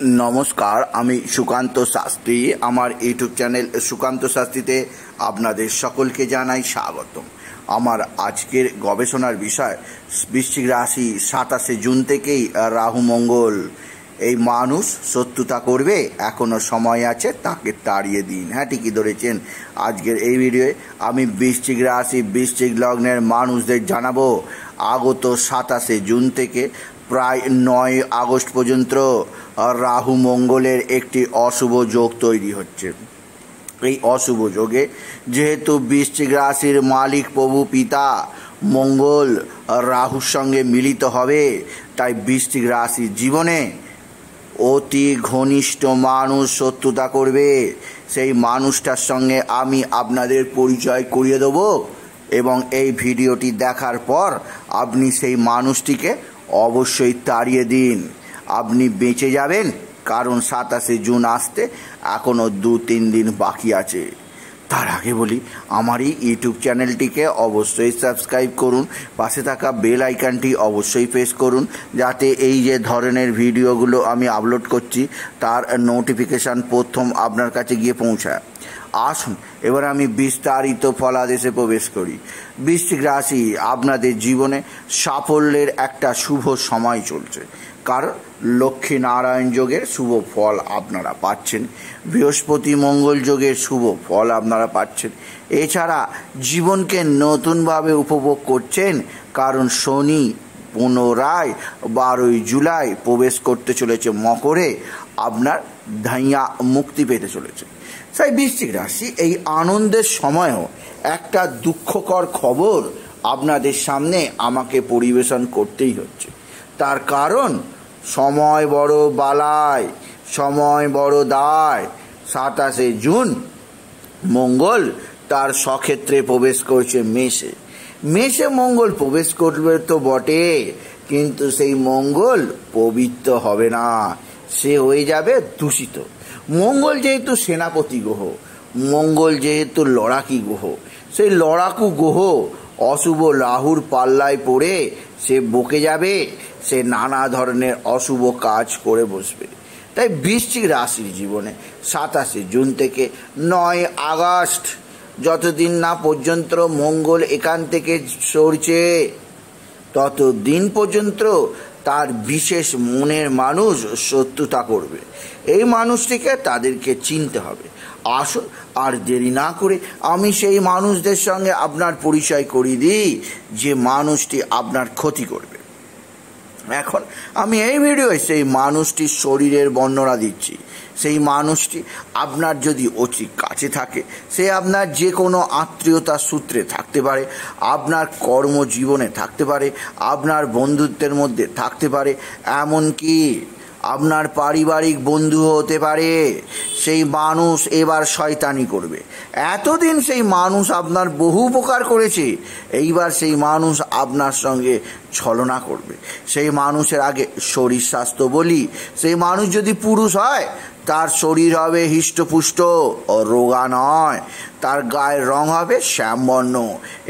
নমস্কার, আমি সুকান্ত শাস্ত্রী। আমার ইউটিউব চ্যানেল সুকান্ত শাস্ত্রীতে আপনাদের সকলকে জানাই স্বাগতম। আমার আজকের গবেষণার বিষয়, বৃশ্চিক রাশি সাতাশে জুন থেকেই রাহু মঙ্গল। এই মানুষ শত্রুতা করবে এখনও সময় আছে, তাকে তাড়িয়ে দিন। হ্যাঁ ঠিকই ধরেছেন আজকের এই ভিডিওয়ে আমি বৃশ্চিক রাশি, বৃশ্চিক লগ্নের মানুষদের জানাব, আগত সাতাশে জুন থেকে প্রায় নয় আগস্ট পর্যন্ত রাহু মঙ্গলের একটি অশুভ যোগ তৈরি হচ্ছে। এই অশুভ যোগে যেহেতু বৃশ্চিক রাশির মালিক, প্রভু, পিতা, মঙ্গল, রাহুর সঙ্গে মিলিত হবে, তাই বৃশ্চিক রাশির জীবনে অতি ঘনিষ্ঠ মানুষ শত্রুতা করবে। সেই মানুষটার সঙ্গে আমি আপনাদের পরিচয় করিয়ে দেব এবং এই ভিডিওটি দেখার পর আপনি সেই মানুষটিকে অবশ্যই তাড়িয়ে দিন। আপনি বেঁচে যাবেন, কারণ সাতাশে জুন আসতে এখনও দু তিন দিন বাকি আছে। তার আগে বলি, আমার এই ইউটিউব চ্যানেলটিকে অবশ্যই সাবস্ক্রাইব করুন, পাশে থাকা বেল আইকনটি অবশ্যই প্রেস করুন, যাতে এই যে ধরনের ভিডিওগুলো আমি আপলোড করছি, তার নোটিফিকেশান প্রথম আপনার কাছে গিয়ে পৌঁছায়। আসুন, এবার আমি বিস্তারিত ফলাদেশে প্রবেশ করি। বৃশ্চিক রাশি, আপনাদের জীবনে সাফল্যের একটা শুভ সময় চলছে। কারণ লক্ষ্মী নারায়ণ যোগের শুভ ফল আপনারা পাচ্ছেন। বৃহস্পতি মঙ্গল যোগের শুভ ফল আপনারা পাচ্ছেন। এছাড়া জীবনকে নতুনভাবে উপভোগ করছেন, কারণ শনি পুনরায় বারোই জুলাই প্রবেশ করতে চলেছে মকরে, আপনার ধাইয়া মুক্তি পেতে চলেছে। তাই বৃশ্চিক রাশি, এই আনন্দের সময়ও একটা দুঃখকর খবর আপনাদের সামনে আমাকে পরিবেশন করতেই হচ্ছে। তার কারণ, সময় বড় বালায় সময় বড় দায়। সাতাশে জুন, মঙ্গল তার সক্ষেত্রে প্রবেশ করছে মেষে। মেষে মঙ্গল প্রবেশ করবে তো বটে, কিন্তু সেই মঙ্গল পবিত্র হবে না। সে হয়ে যাবে দূষিত। মঙ্গল যেহেতু সেনাপতি গ্রহ, মঙ্গল যেহেতু লড়াকি গ্রহ, সেই লড়াকু গ্রহ অশুভ রাহুর পাল্লায় পড়ে সে বকে যাবে সে নানা ধরনের অশুভ কাজ করে বসবে। তাই বৃশ্চিক রাশির জীবনে সাতাশে জুন থেকে নয় আগস্ট যতদিন না পর্যন্ত মঙ্গল এখান থেকে সরছে, ততদিন পর্যন্ত তার বিশেষ মনের মানুষ শত্রুতা করবে। এই মানুষটিকে তাদেরকে চিনতে হবে। আসুন আর দেরি না করে আমি সেই মানুষদের সঙ্গে আপনার পরিচয় করিয়ে দিই, যে মানুষটি আপনার ক্ষতি করবে। এখন আমি এই ভিডিওয়ে সেই মানুষটির শরীরের বর্ণনা দিচ্ছি। সেই মানুষটি আপনার যদি অতি কাছে থাকে, সে আপনার যে কোনো আত্মীয়তার সূত্রে থাকতে পারে, আপনার কর্মজীবনে থাকতে পারে, আপনার বন্ধুত্বের মধ্যে থাকতে পারে, এমনকি আপনার পারিবারিক বন্ধু হতে পারে। সেই মানুষ এবার শয়তানি করবে। এতদিন সেই মানুষ আপনার বহু উপকার করেছে, এইবার সেই মানুষ আপনার সঙ্গে ছলনা করবে। সেই মানুষের আগে শরীর স্বাস্থ্য বলি, সেই মানুষ যদি পুরুষ হয়, তার শরীর হবে হৃষ্টপুষ্ট ও রোগা নয়, তার গায়ের রং হবে শ্যামবর্ণ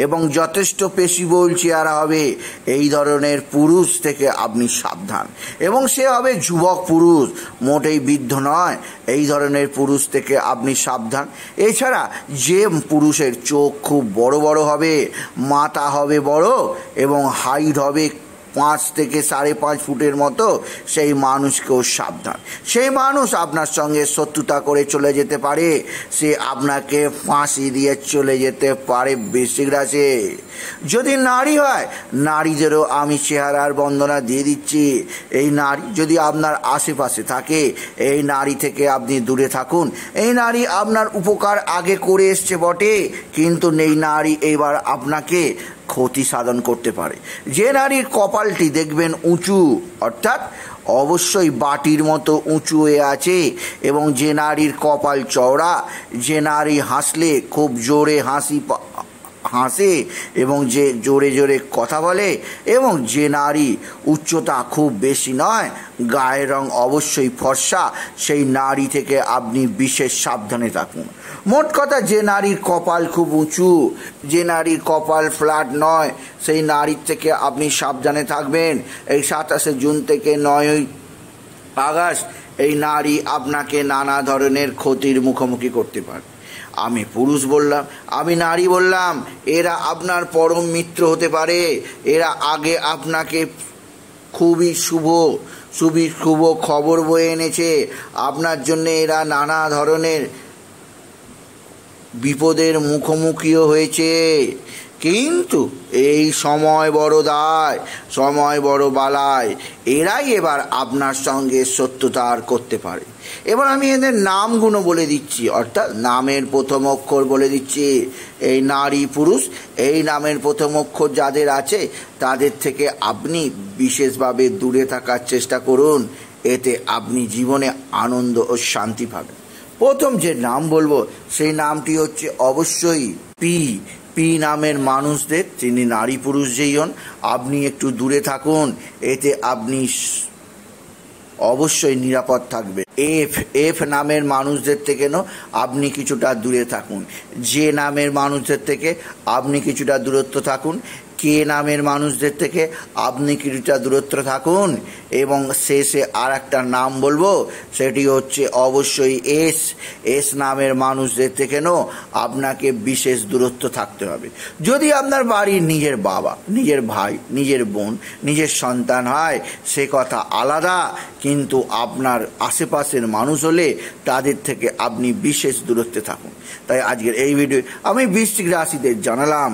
এবং যথেষ্ট পেশিবহুল চেহারা হবে, এই ধরনের পুরুষ থেকে আপনি সাবধান। এবং সে হবে যুবক পুরুষ, মোটেই বৃদ্ধ নয়, এই ধরনের পুরুষ থেকে আপনি সাবধান। এছাড়া যে পুরুষের চোখ খুব বড় বড় হবে, মাথা হবে বড় এবং হাইট হবে পাঁচ থেকে সাড়ে পাঁচ ফুটের মতো সেই মানুষকেও সাবধান। সেই মানুষ আপনার সঙ্গে শত্রুতা করে চলে যেতে পারে, সে আপনাকে ফাঁসি দিয়ে চলে যেতে পারে বৃশ্চিক রাশি। যদি নারী হয়, নারীদেরও আমি চেহারার বন্দনা দিয়ে দিচ্ছি। এই নারী যদি আপনার আশেপাশে থাকে, এই নারী থেকে আপনি দূরে থাকুন। এই নারী আপনার উপকার আগে করে এসছে বটে, কিন্তু এই নারী এবার আপনাকে ক্ষতি সাধন করতে পারে। যে নারীর কপালটি দেখবেন উঁচু, অর্থাৎ অবশ্যই বাটির মতো উঁচু হয়ে আছে এবং যে নারীর কপাল চওড়া, যে নারী হাসলে খুব জোরে হাসি হাসে এবং যে জোরে জোরে কথা বলে এবং যে নারী উচ্চতা খুব বেশি নয়, গায়ের রং অবশ্যই ফর্সা, সেই নারী থেকে আপনি বিশেষ সাবধানে থাকুন। মোট কথা যে নারীর কপাল খুব উঁচু, যে নারীর কপাল ফ্ল্যাট নয়, সেই নারীর থেকে আপনি সাবধানে থাকবেন। এই সাতাশে জুন থেকে নয়ই আগস্ট এই নারী আপনাকে নানা ধরনের ক্ষতির মুখোমুখি করতে পারে আমি পুরুষ বললাম, আমি নারী বললাম, এরা আপনার পরম মিত্র হতে পারে, এরা আগে আপনাকে খুবই শুভ শুভি শুভ খবর বয়ে এনেছে, আপনার জন্য এরা নানা ধরনের বিপদের মুখোমুখিও হয়েছে। কিন্তু এই সময় বড় দায়, সময় বড় বালায় এরাই এবার আপনার সঙ্গে সত্যতার করতে পারে। এবার আমি এদের নামগুলো বলে দিচ্ছি, অর্থাৎ নামের প্রথম অক্ষর বলে দিচ্ছি, এই নারী পুরুষ, এই নামের প্রথম অক্ষর যাদের আছে, তাদের থেকে আপনি বিশেষভাবে দূরে থাকার চেষ্টা করুন, এতে আপনি জীবনে আনন্দ ও শান্তি পাবেন। প্রথম যে নাম বলব, সেই নামটি হচ্ছে অবশ্যই পি পি নামের মানুষদের তিনি নারী পুরুষ যেই হন, আপনি একটু দূরে থাকুন, এতে আপনি অবশ্যই নিরাপদ থাকবে এফ এফ নামের মানুষদের থেকে নো, আপনি কিছুটা দূরে থাকুন। যে নামের মানুষদের থেকে আপনি কিছুটা দূরত্ব থাকুন। কে নামের মানুষদের থেকে আপনি কিছুটা দূরত্ব থাকুন। এবং শেষে আর একটা নাম বলব, সেটি হচ্ছে অবশ্যই এস। এস নামের মানুষদের থেকে নো, আপনাকে বিশেষ দূরত্ব থাকতে হবে। যদি আপনার বাড়ির নিজের বাবা, নিজের ভাই, নিজের বোন, নিজের সন্তান হয়, সে কথা আলাদা, কিন্তু আপনার আশেপাশের মানুষ হলে তাদের থেকে আপনি বিশেষ দূরত্বে থাকুন। তাই আজকের এই ভিডিও আমি বৃশ্চিক রাশিদের জানালাম,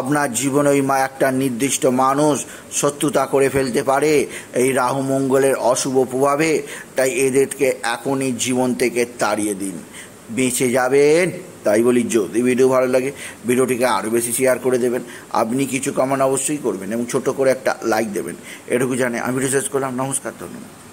আপনার জীবনে ওই মা একটা নির্দিষ্ট মানুষ শত্রুতা করে ফেলতে পারে, এই রাহু মঙ্গলের অশুভ প্রভাবে, তাই এদেরকে এখনই জীবন থেকে তাড়িয়ে দিন। বেঁচে যাবেন, তাই বলি যদি ভিডিও ভালো লাগে ভিডিওটিকে আরও বেশি শেয়ার করে দেবেন। আপনি কিছু কমান অবশ্যই করবেন এবং ছোট করে একটা লাইক দেবেন। এটুকু জানে আমি ভিডিও শেষ করলাম। নমস্কার, ধন্যবাদ।